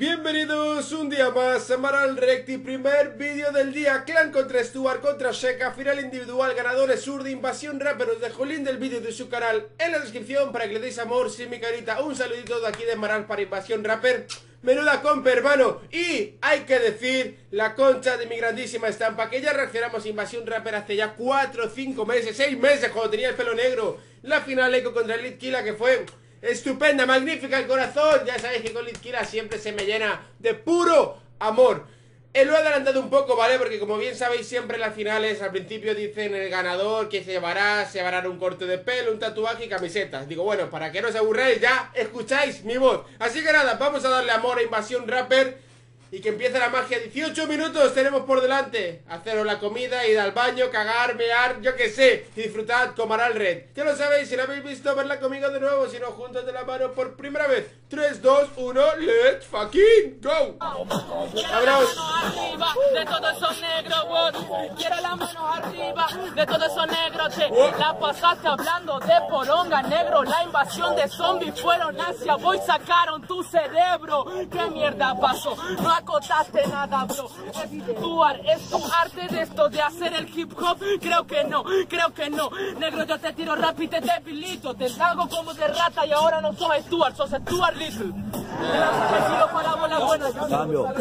Bienvenidos un día más a Maral Recti, primer vídeo del día, Clan contra Stuart contra Sheka, final individual, ganadores sur de invasión rapper, os dejo el link del vídeo de su canal en la descripción para que le deis amor, sin mi carita, un saludito de aquí de Maral para invasión rapper, menuda compa hermano, y hay que decir la concha de mi grandísima estampa, que ya reaccionamos invasión rapper hace ya 4 o 5 meses, 6 meses cuando tenía el pelo negro, la final eco contra Elite Killa que fue... Estupenda, magnífica el corazón. Ya sabéis que con Litkila siempre se me llena de puro amor. Eh, lo he adelantado un poco, ¿vale? Porque como bien sabéis, siempre en las finales al principio dicen el ganador que se llevará, se llevará un corte de pelo, un tatuaje y camisetas. Digo, bueno, para que no os aburráis, ya escucháis mi voz. Así que nada, vamos a darle amor a Invasión Rapper y que empiece la magia. 18 minutos tenemos por delante. Haceros la comida, ir al baño, cagar, mear, yo que sé. Y disfrutad al Red. Ya lo sabéis, si lo habéis visto, verla conmigo de nuevo. Si no, juntos de la mano por primera vez. 3, 2, 1, let's fucking go. Arriba de todos esos negros, Quiero la mano arriba de todos esos negros. Te la pasaste hablando de poronga negro. La invasión de zombies fueron hacia vos sacaron tu cerebro. ¿Qué mierda pasó? No acotaste nada, bro. Stuart, ¿es tu arte de esto de hacer el hip hop? Creo que no, creo que no. Negro, yo te tiro rápido y te debilito. Te salgo como de rata y ahora no sos Stuart, sos Stuart Little. Cambio.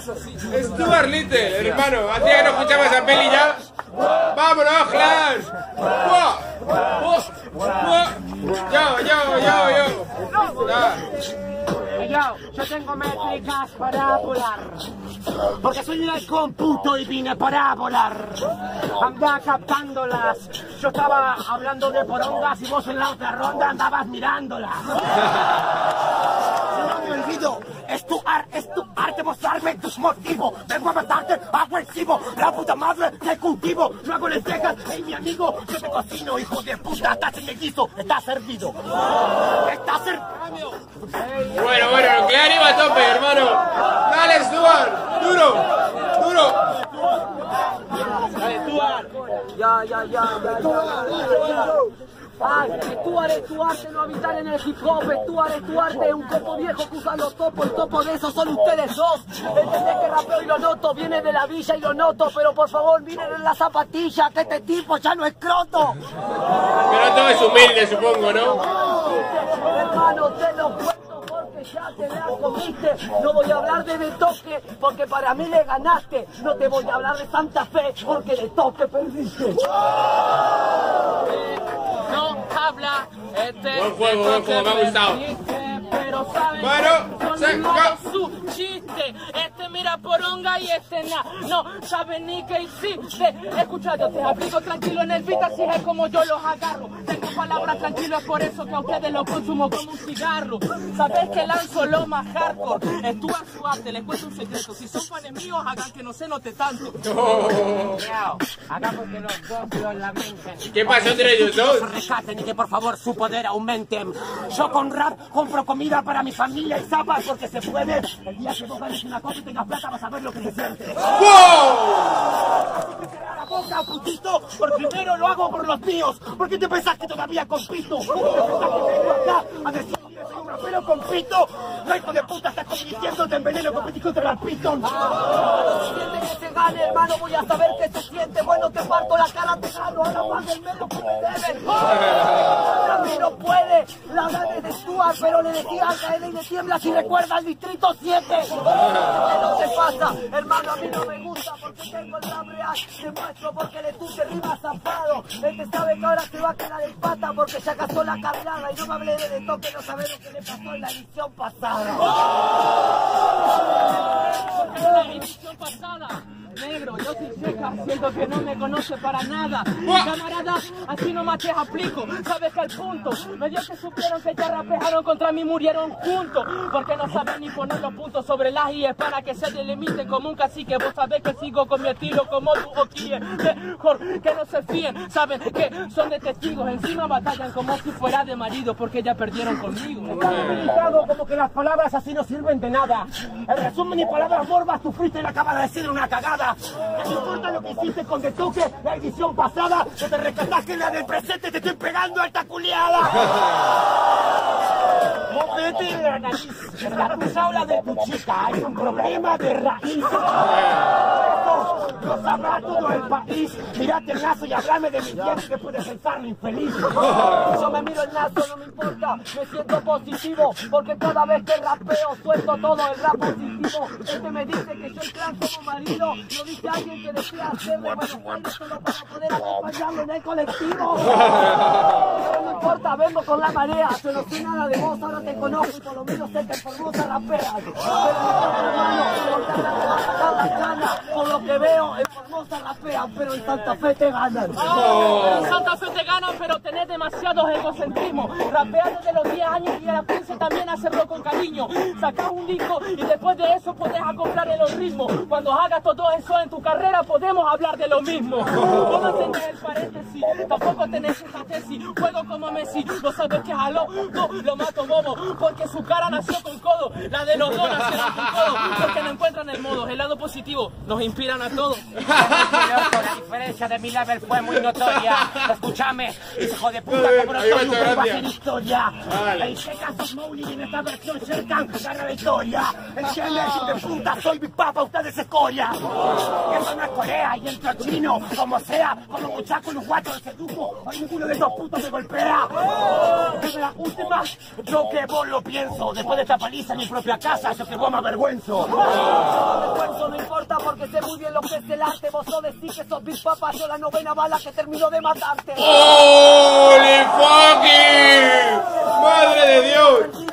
Stuart Little, hermano. Hacía que no escuchaba esa peli ya. ¡Vámonos, Clash! ¡Yo, yo, yo, yo! Yo, yo tengo métricas para volar. Porque soy el cómputo y vine para volar. Anda captándolas. Yo estaba hablando de porongas y vos en la otra ronda andabas mirándolas. Es tu arte, es tu arte mostrarme tus motivos. Vengo a matarte agresivo, la puta madre te cultivo. Yo hago lentejas, hey mi amigo, yo te cocino, hijo de puta, estás en el guiso, está servido. Está servido. Bueno, bueno, nuclear iba a tope, hermano. Dale, Stuart, duro, duro. Dale, Stuart. Ya, ya, ya, ya, ya. Ay, Stuart es tu arte, no habitar en el hip hop. Stuart es tu arte, un copo viejo que usa los topos. El topo de esos son ustedes dos. Entendés que rapeo y lo noto, viene de la villa y lo noto. Pero por favor, miren en la zapatilla, que este tipo ya no es croto. Pero todo es humilde, supongo, ¿no? Hermano, te lo cuento porque ya te la comiste. No voy a hablar de de toque porque para mí le ganaste. No te voy a hablar de Santa Fe porque de toque perdiste habla. Este, buen juego, buen juego, me ha gustado. Pero saben bueno, se su chiste. Poronga y este na. No saben ni qué hiciste. Escucha, yo te aplico tranquilo en el beat, así es como yo los agarro. Tengo palabras tranquilas, por eso que a ustedes los consumo como un cigarro. Sabes que lanzo lo más hardcore. Es tu arte, les cuento un secreto. Si son panes míos, hagan que no se note tanto. Oh. Hagamos que los dos lo lamenten. ¿Qué pasó entre ellos dos? Recaten y que por favor su poder aumenten. Yo con rap compro comida para mi familia y zapas porque se puede. El día que vos ganes una cosa y tengas plata vas a ver lo que se siente. ¡Wow! la boca, putito, por primero lo hago por los míos. ¿Por qué te pensás que todavía compito? ¿Por qué te pensás que vengo acá a decir que un rapero compito? No, hijo de puta, estás convirtiéndote en veneno, competís contra el pitón. Siente que te gane, hermano, voy a saber qué se siente. Bueno, te parto la cara, te gano, ahora el menos que me deben. A mí no puede, la gana de Stuart, pero le decía al caer y le tiembla si recuerda el distrito 7. ¿Qué no te pasa? Hermano, a mí no me gusta porque tengo el real. Te muestro porque le puse rima zapado. Él te sabe que ahora se va a quedar en pata porque se gastó la cargada y no me hablé de toque, no sabe lo que le pasó en la edición pasada. la edición pasada negro, yo soy seca, siento que no me conoce para nada. Camarada, así no te aplico, sabes que al punto, medio que supieron que ya rapearon contra mí, murieron juntos, porque no saben ni poner los puntos sobre las es para que se delimiten como un cacique. Vos sabés que sigo con mi estilo como tú o mejor que no se fíen, saben que son de testigos, encima batallan como si fuera de marido, porque ya perdieron conmigo. Está como que las palabras así no sirven de nada. El resumen y palabras morbas, sufriste y acaba de decir una cagada. No importa lo que hiciste con De Toque la edición pasada, que te rescataste en la del presente, te estoy pegando a esta culiada. Movete la nariz. La habla de tu chica. Hay un problema de raíz. Lo sabrá todo el país. Mirate el nazo y hablame de mi bien que puedes pensarlo infeliz. Yo me miro el nazo, no me importa, me siento positivo, porque cada vez que rapeo suelto todo el rap positivo. Este me dice que soy clan como marido, lo dice alguien que desea hacer de Buenos Aires solo para poder acompañarlo en el colectivo. Importa, vengo con la marea, yo no sé nada de vos, ahora te conozco y por lo menos sé que en Formosa rapeas. Pero mi hermano, con cada gana, por lo que veo, en Formosa rapean, pero en Santa Fe te ganan. En Santa Fe te ganan, pero tenés demasiados egocentrismo. Rapear desde los 10 años y a los 15 también hacerlo con cariño. Sacás un disco y después de eso podés acoplar el ritmo. Cuando hagas todo eso en tu carrera podemos hablar de lo mismo. Vos no tenés el paréntesis, tampoco tenés esa tesis. Juego como Messi, no sabes que jaló, no, lo mato bobo. Porque su cara nació con codo, la de los dos nacieron con codo. Porque no encuentran el modo, el lado positivo, nos inspiran a todos. La diferencia de mi level fue muy notoria. Escúchame, hijo de puta, como no soy, ser historia. El Checa sos Mowgli en esta versión cercan, gana la historia. ¿Entiendes? Hijo de puta, soy mi papa, ustedes escoria. Eso no es Corea y entro chino, como sea, como muchacho los guachos de ese grupo. Hoy ninguno de estos putos me golpea. La última, yo que vos lo pienso. Después de esta paliza en mi propia casa, yo que vos me avergüenzo. vergüenzo, no importa porque sé muy bien lo que es el arte. Vos no decís que sos Big Papa, yo la novena bala que terminó de matarte. ¡Holy fucking! ¡Madre de Dios!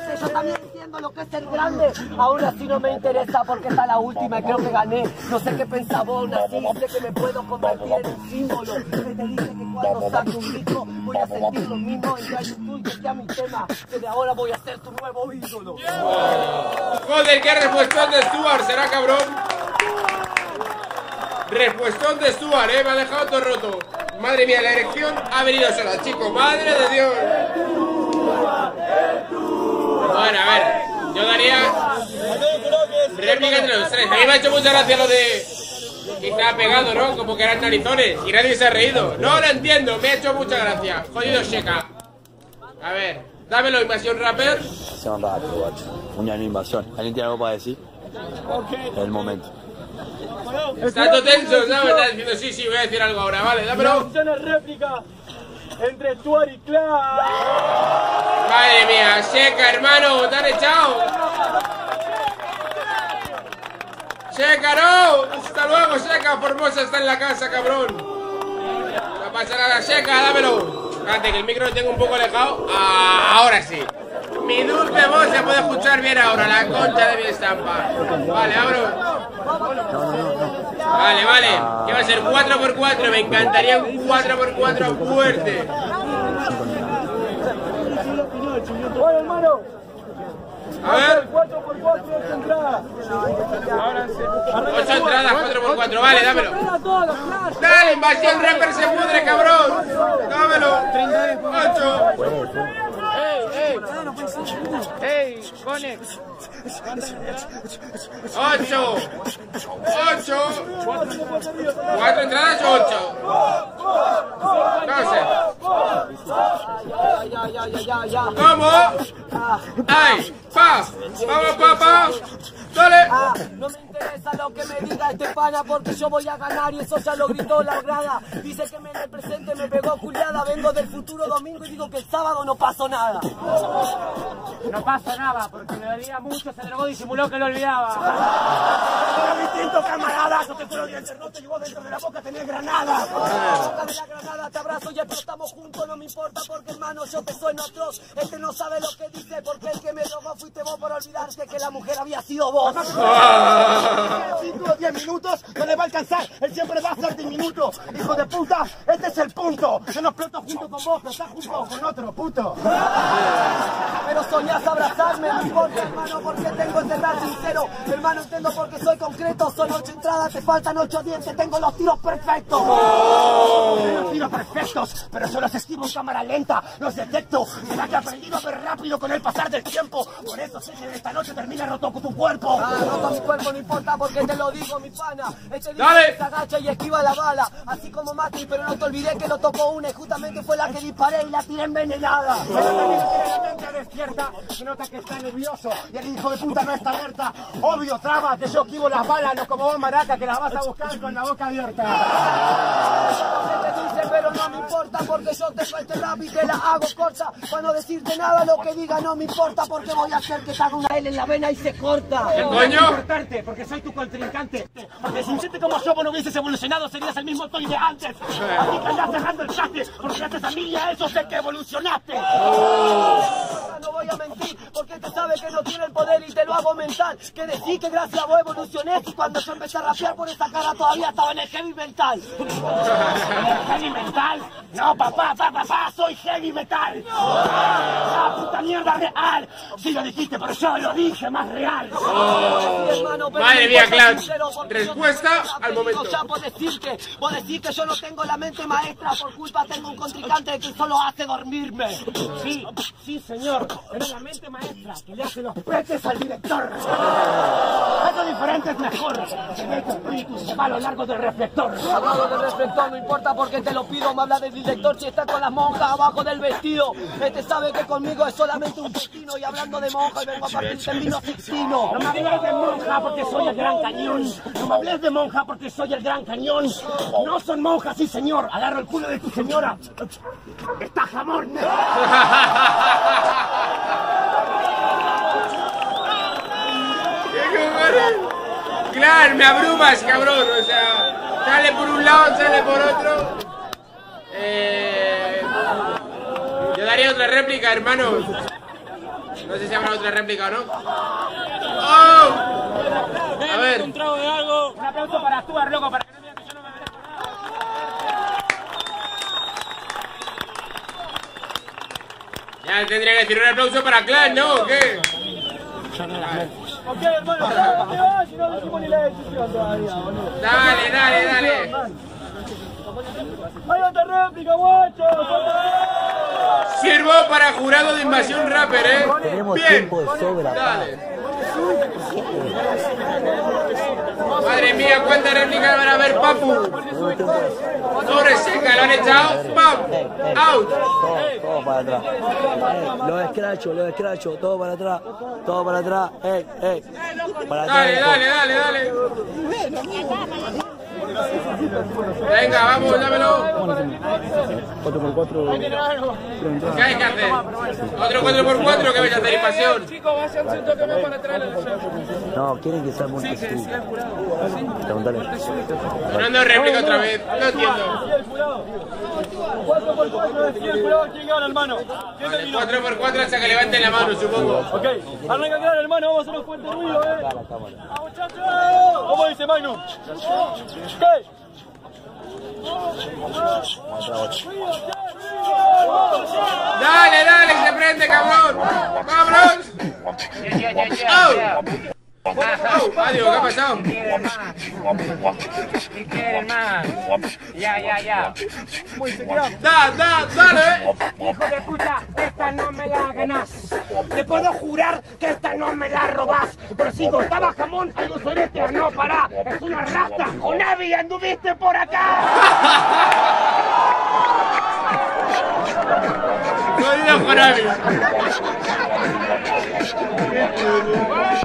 Lo que es el grande. Aún así no me interesa porque está la última y creo que gané. No sé qué pensaba aún así, sé que me puedo convertir en un símbolo. Que te dice que cuando saque un disco voy a sentir lo mismo. Entra a YouTube y chequea mi tema. Que de ahora voy a ser tu nuevo ídolo. Joder, qué respuestón de Stuart, será cabrón. Respuestón de Stuart, eh, me ha dejado todo roto. Madre mía, la erección ha venido sola, chicos, madre de Dios. Bueno, a ver, yo daría los tres. A mí me ha hecho mucha gracia lo de que estaba pegado, ¿no? Como que eran narizones y nadie se ha reído. No lo entiendo, me ha hecho mucha gracia. Jodido Sheka. A ver, dámelo, invasión rapper. Se rápido, guacho. Una invasión. ¿Alguien tiene algo para decir? El momento. Está todo tenso, ¿sabes? Está diciendo, sí, sí, voy a decir algo ahora, vale, dámelo. es réplica entre Stuart y Clan. Madre mía, Seca, hermano, te han echado. Seca, no. Hasta luego, Seca. Formosa está en la casa, cabrón. No pasa nada, Seca, dámelo. Espérate, que el micro lo tengo un poco alejado. Ah, ahora sí. Mi dulce voz se puede escuchar bien ahora, la concha de mi estampa. Vale, abro. Vale, vale. ¿Qué va a ser? 4x4. Me encantaría un 4x4 fuerte. Bueno, hermano, A ver. 4x4 es entrada. 8 entradas, 4x4, vale, dámelo. Dale, invasión rapper se pudre, cabrón. Dámelo. 8. Hey, Conex. 8. 8. 4 entradas, 8. No sé. Ya, ya, ya, ya, ya. ¿Cómo? Ah, no me interesa lo que me diga este pana porque yo voy a ganar y eso ya lo gritó la grada. Dice que me en el presente me pegó culiada, vengo del futuro domingo y digo que el sábado no pasó nada. No pasa nada, porque me dolía mucho, se drogó y disimuló que lo olvidaba. Distinto, camarada. Yo te fueron dientes rotos y vos dentro de la boca tenés granada. Boca de la granada, te abrazo y explotamos juntos, no me importa porque hermano yo te sueno atroz. Este no sabe lo que dice porque el que me drogó fuiste vos por olvidarte que la mujer había sido vos. 5 o 10 minutos no le va a alcanzar. Él siempre va a ser diminuto. Hijo de puta, este es el punto. Yo no exploto junto con vos, pero estás junto con otro, puto. Pero soñás abrazarme, no importa hermano porque tengo este rap sincero. Hermano entiendo porque soy concreto, soy ocho entradas, te faltan ocho dientes, tengo los tiros perfectos. Los tiros perfectos, pero yo los esquivo en cámara lenta, los detecto. Será que he aprendido a ver rápido con el pasar del tiempo. Por eso sé que esta noche termina roto con tu cuerpo. Roto mi cuerpo, no importa porque te lo digo, mi pana. Este día Dale. se agacha y esquiva la bala, así como Mati, pero no te olvidé que lo tocó una y justamente fue la que disparé y la tiré envenenada. Pero también tiene la mente despierta, se nota que está nervioso y el hijo de puta no está alerta. Obvio, traba, que yo esquivo las balas, no como vos, maraca, que las vas a buscar con la boca abierta. Pero no me importa porque yo te suelte rap y te la hago corta. Para no decirte nada, lo que diga no me importa porque voy a hacer que te haga una L en la vena y se corta. ¿Qué Es coño? importante, porque soy tu contrincante. Porque sin gente como yo, vos no hubieses evolucionado, serías el mismo Toy de antes. Así que andás cerrando el chat, porque gracias a mí y a eso sé que evolucionaste. No voy a mentir porque te sabe que no tiene el poder y te lo hago mental. Que decir que gracias a vos evolucioné y cuando yo empecé a rapear por esa cara todavía estaba en el heavy mental. ¿Heavy metal? No, papá, papá, papá, soy heavy metal. ¡Ah, puta mierda real! Sí lo dijiste, pero yo lo dije más real. Pero Madre mía, yo Respuesta al momento. Ya vos decir que, vos decir que yo no tengo la mente maestra, por culpa tengo un contrincante que solo hace dormirme. Sí, sí, señor. Pero la mente maestra que le hace los peces al director. Algo diferente es mejor. Se espíritu va a lo largo del reflector. Hablado del reflector, no importa porque te lo pido. Me habla del director si está con las monjas abajo del vestido. Este sabe que conmigo es solamente un destino. Y hablando de monjas, vengo a partir del vino sixtino. No me hables de monja porque soy el gran cañón. No me hables de monja porque soy el gran cañón. No son monjas, sí señor. Agarro el culo de tu señora. Está jamón. Claro, me abrumas, cabrón. O sea, sale por un lado, sale por otro. Eh, yo daría otra réplica, hermano. No sé si habrá otra réplica o no. ¡Oh! A ver. Un aplauso para Stuart, loco, para que no digan que yo no me merezco. Ya tendría que decir un aplauso para Clan, ¿no? ¿O qué? Ok, hermano, ¿dónde vas? Si no decimos ni la decisión todavía, boludo. Dale, dale, dale. ¡Hay otra réplica, guacho! Sirvo para jurado de invasión rapper, ¿eh? Tenemos Bien. tiempo de sobra. Dale. Madre mía, cuántas réplicas van a haber, papu. Torres seca, lo han echado. ¡Pam! ¡Out! Todo, todo para atrás. Eh, los escracho, los escracho, todo para atrás, todo para atrás. Eh, eh. Para atrás. Dale, dale, dale, dale. Venga, vamos, dámelo. 4x4. ¿Qué hay que hacer? Otro 4x4 que vais a hacer invasión. No, quieren que sea muy sí, Preguntale. Sonando réplica otra vez. No entiendo. 4x4 decía el jurado quién gana, hermano. ¿Quién Vale, terminó? 4x4 hasta que levanten la mano, supongo. Ok, arranca claro, hermano, vamos a hacer un fuerte ruido, eh. ¡Vamos, muchachos! ¿Cómo dice Magnum? ¿Qué? Dale, dale, que se prende, cabrón. ¡Vámonos! ¡Out! Adiós, ¿qué ha pasado? Ya, ya, ya. ¡Da, da, dale! Hijo de puta, esta no me la ganas. Te puedo jurar que esta no me la robás. Pero si cortaba jamón, algo sorete, no para. Es una rata. Jonavi, anduviste por acá. Jodido Jonavi. Dale,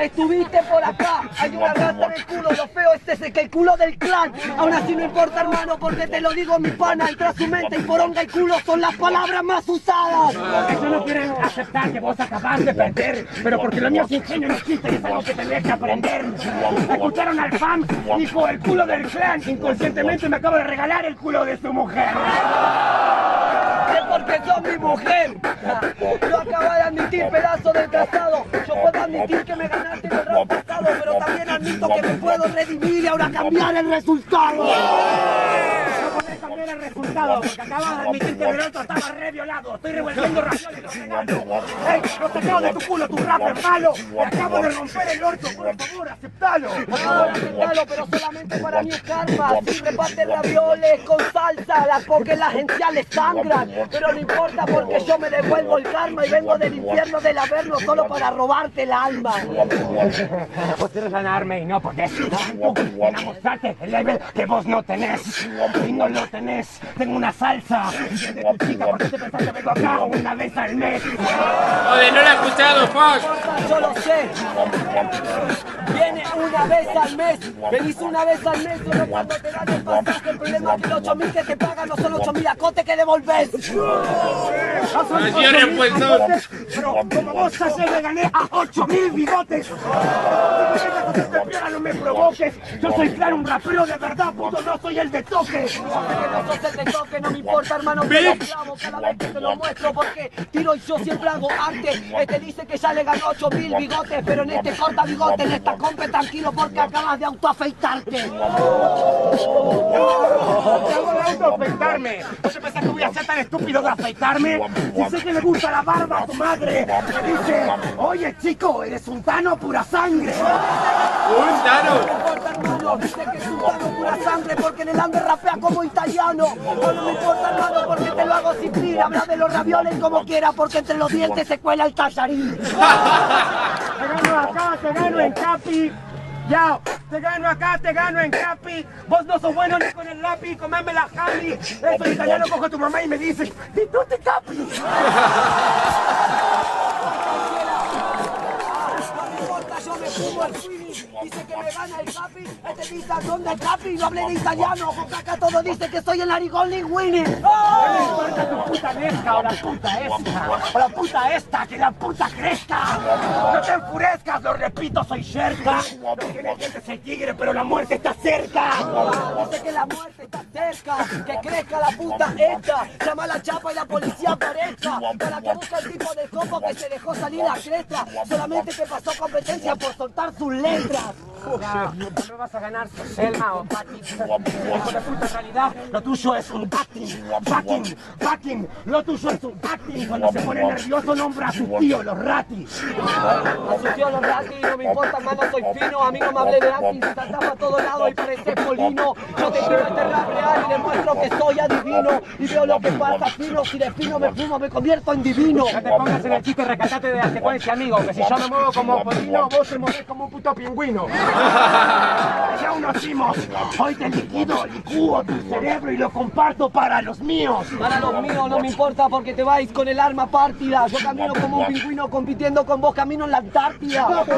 Estuviste por acá, hay una rata en el culo, lo feo es el que el culo del clan. Aún así no importa, hermano, porque te lo digo, mi pana. Entra su mente y poronga y culo son las palabras más usadas. Porque no quieren aceptar que vos acabás de perder. Pero porque lo mío sin genio no existe y es algo que tenés que aprender. Escucharon al fam, dijo el culo del clan. Inconscientemente me acabo de regalar el culo de su mujer. Porque sos mi mujer. Lo acaba de admitir, pedazo del trazado. Yo puedo admitir que me ganaste en el round pero también admito que me puedo redimir y ahora cambiar el resultado. No podés cambiar el resultado. porque acabas de admitir que el otro estaba re violado. Estoy revolviendo ravioles, los. ¡Ey! Lo sacado de tu culo, tu rap es malo. Me acabo de romper el orto, por favor, aceptalo. Aceptalo, pero solamente para mí es karma. Si reparten ravioles con salsa, las coques las enciales sangran. Pero no importa porque yo me devuelvo el karma y vengo del infierno del averno solo para robarte el alma. Querés ganarme y no podés. Para mostrarte el level que vos no tenés. Y no lo tenés. Tengo una salsa. Chica, ¿por qué te pensás que vengo acá una vez al mes? Joder, no lo he escuchado, fuck. Yo lo sé. Viene una vez al mes. Venís una vez al mes solo cuando te dan el pasaje. El problema es que los 8.000 que te pagan no son 8.000 acotes que devolvés. Así repuesto. Pero como vos ayer le gané a 8000 bigotes. No me provoques. Yo soy claro un rapero de verdad, puto, no soy el de toque. Que no sos el de toque, no me importa, hermano, te lo clavo cada vez que te lo muestro porque tiro y yo siempre hago arte. Este dice que ya le ganó 8000 bigotes, pero en este corta bigote, en esta compe tranquilo porque acabas de autoafeitarte. Te hago de autoafeitarme. ¿No te pensás que voy a ser tan estúpido de afeitarme? Si sé que le gusta la barba a tu madre. Me dice, oye chico, eres un tano pura sangre. Un Tano. Hermano, dice que es un tano pura sangre porque en el hambre rapea como italiano. O no me importa, hermano, porque te lo hago sin flir. Habla de los ravioles como quiera porque entre los dientes se cuela el tallarín. Te gano acá, te gano en Capi. Ya, te gano acá, te gano en Capi. Vos no sos bueno ni con el lápiz, comeme la Jami. Eso italiano coge a tu mamá y me dice, ¿y tú te Capi? Importa, yo me fumo el. Dice que me gana el Capi. Este dice dónde el Capi. No hablé de italiano. Acá todo dice que soy el narigón Linguini. No me importa tu puta nesca o la puta esta. O la puta esta, que la puta crezca. No te enfurezcas, lo repito, soy Sherka. Lo que la gente es el tigre, pero la muerte está cerca. Dice que la muerte está cerca. Que crezca la puta esta. Llama a la chapa y la policía aparezca. Para que busque el tipo de copo que se dejó salir la cresta. Solamente que pasó competencia por soltar sus letras. No me vas a ganar, Selma o Pati. Hijo de puta, realidad, lo tuyo es un acting. Fucking, fucking, lo tuyo es un acting. Cuando se pone nervioso, nombra a su tío, los ratis. A su tío los ratis, no me importa, hermano, soy fino. A mí no me hablé de acting, si saltás a todo lado y pareces polino. Yo te quiero este rap real y demuestro que soy adivino. Y veo lo que pasa fino, si de fino me fumo, me convierto en divino. No te pongas en el chiste, recatate de la secuencia, amigo. Que si yo me muevo como polino, vos te movés como un puto pingüino. Ya unos hicimos. Hoy te liquido, licúo tu cerebro y lo comparto para los míos. Para los míos no me importa porque te vais con el arma partida. Yo camino como un pingüino compitiendo con vos, camino en la Antártida. Te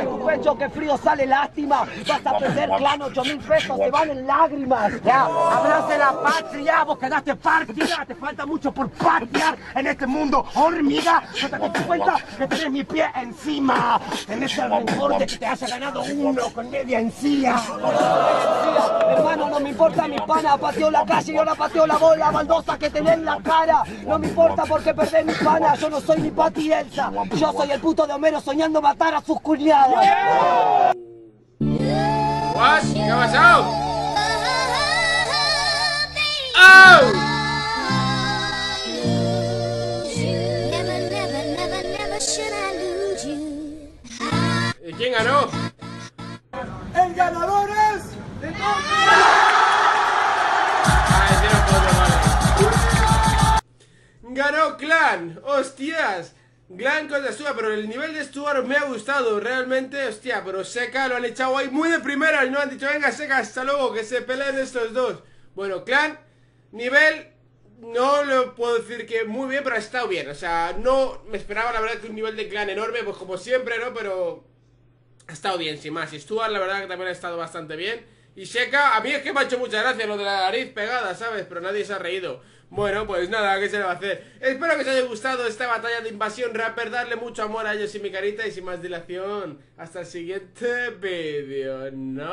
en tu pecho que frío sale lástima. Vas a perder clan, 8 mil pesos, te van en lágrimas. Ya, abrace la patria, vos quedaste partida, te falta mucho por patear en este mundo hormiga. ¿No te das cuenta que tenés mi pie encima? Tenés el rencor de que te haya ganado uno con media encía. Hermano, no me importa mi pana, pateó la calle y ahora pateó la bola baldosa que tenés en la cara. No me importa porque perdés mi pana, yo no soy ni Pati Elsa. Yo soy el puto de Homero soñando matar a sus cuñadas. What? ¿Qué ha pasado? ¡Oh! El ganador es... Ese no puedo, vale. Ganó Clan, hostias. Clan contra Stuart, pero el nivel de Stuart me ha gustado realmente, hostia, pero Seca lo han echado ahí muy de primera y no han dicho, venga Seca, hasta luego, que se peleen estos dos. Bueno, Clan, nivel, no lo puedo decir que muy bien, pero ha estado bien, o sea, no me esperaba la verdad que un nivel de Clan enorme, pues como siempre, ¿no? Pero ha estado bien, sin más. Y Stuart, la verdad que también ha estado bastante bien. Y Sheka, a mí es que me ha hecho mucha gracia lo de la nariz pegada, ¿sabes? Pero nadie se ha reído. Bueno, pues nada, ¿qué se le va a hacer? Espero que os haya gustado esta batalla de invasión rapper. Darle mucho amor a ellos y mi carita. Y sin más dilación, hasta el siguiente vídeo, ¿no?